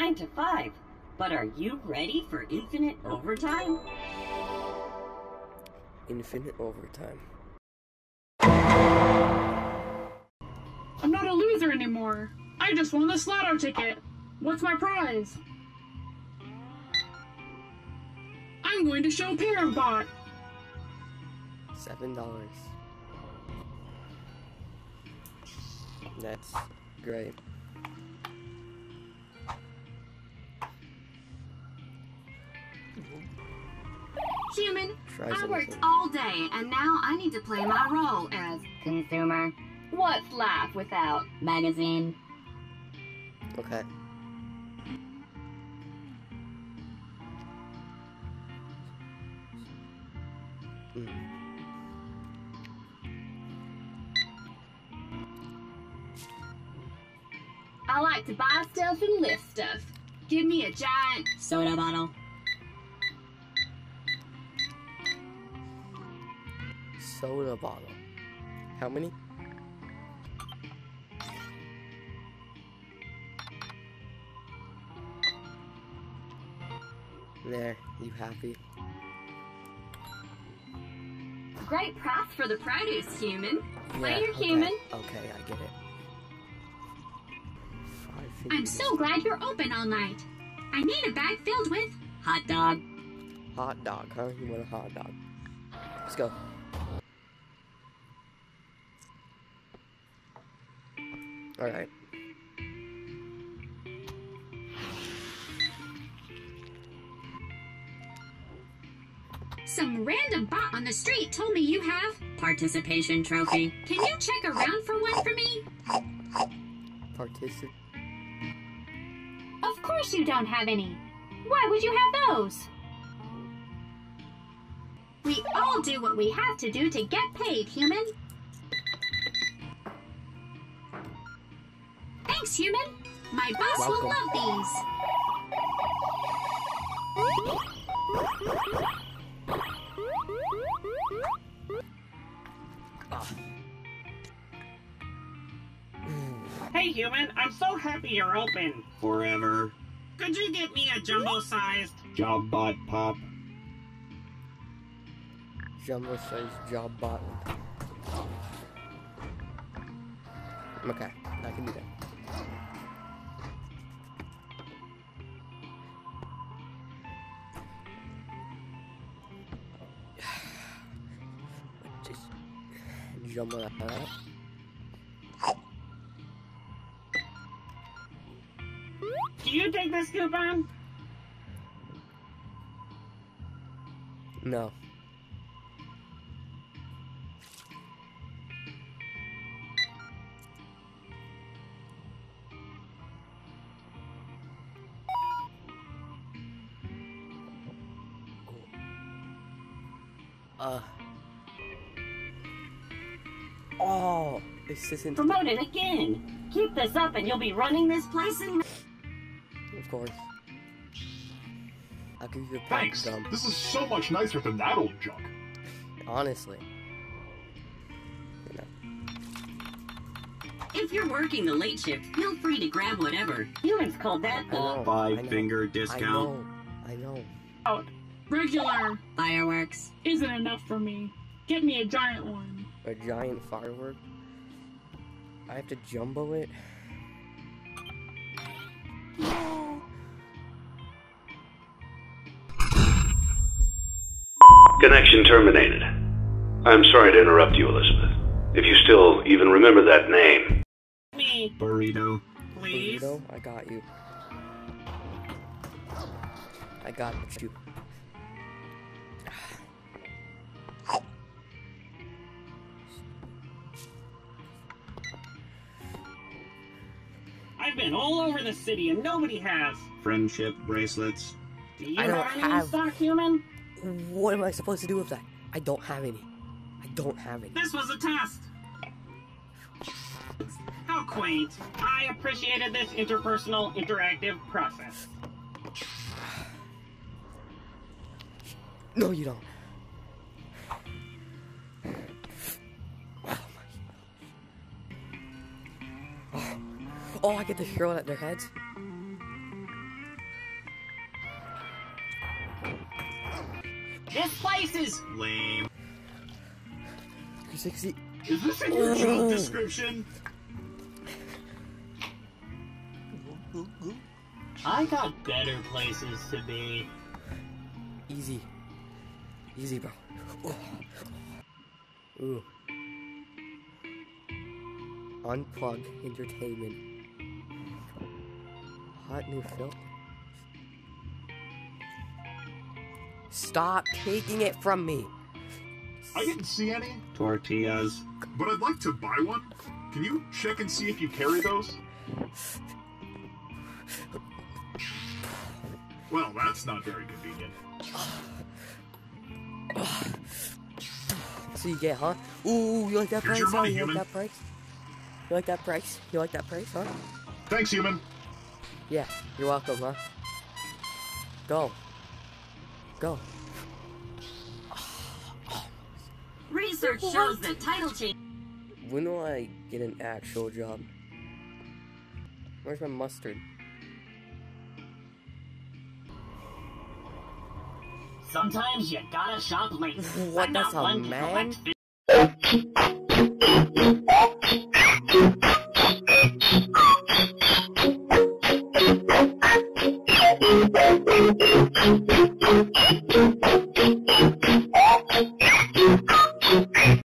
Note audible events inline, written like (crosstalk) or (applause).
9 to 5. But are you ready for infinite oh. overtime? Infinite overtime. I'm not a loser anymore. I just won the Slotto ticket. What's my prize? I'm going to show Parabot. Seven dollars. That's great. I worked all day and now I need to play my role as Consumer. What's life without magazine? Okay. Mm. I like to buy stuff and lift stuff. give me a giant Soda bottle. Soda bottle. How many? There, you happy? great price for the produce, human. Later, okay. human. Okay, I get it. I'm so glad you're open all night. I need a bag filled with Hot dog. Hot dog, huh? You want a hot dog? Let's go. Alright. some random bot on the street told me you have. Participation trophy. Can you check around for one for me? Participate. Of course you don't have any. Why would you have those? We all do what we have to do to get paid, human. Thanks, human. My boss will love these. Hey human, I'm so happy you're open. Forever. Could you get me a jumbo-sized? Job bot pop. Jumbo-sized job bot. Okay, I can do that. Just out. Do you take this coupon? No. Uh. Oh, this isn't. Promoted again. Keep this up and you'll be running this place in. Of course. I'll give you a pack Thanks. gum. This is so much nicer than that old junk. Honestly. You know. If you're working the late shift, feel free to grab whatever. Humans call that the Five I know, finger I discount. know. I know. Out. Regular fireworks. isn't enough for me. Get me a giant one. A giant firework. I have to jumbo it. Connection terminated. I'm sorry to interrupt you, Elizabeth. If you still even remember that name. Me, Burrito. please. Burrito, I got you. I got you. Over the city and nobody has. Friendship bracelets. Do you I don't have any in have- stock, human? What am I supposed to do with that? I don't have any. I don't have any. This was a test. How quaint. I appreciated this interpersonal, interactive process. No, you don't. Oh, I get to throw it at their heads. This place is lame. 360. Is this in your job description? I got better places to be. Easy. Easy, bro. Ooh. Unplug entertainment. Hot new film. Stop taking it from me. I didn't see any, Tortillas. but I'd like to buy one. Can you check and see if you carry those? Well, that's not very convenient. So you get, huh? Ooh, you like that Here's price? your huh? you human. like that price? You like that price? You like that price, huh? Thanks, human. Yeah, you're welcome, huh? Go. Go. Research shows that title change. When will I get an actual job? Where's my mustard? Sometimes you gotta shop late. What, I'm that's a man? collect (laughs)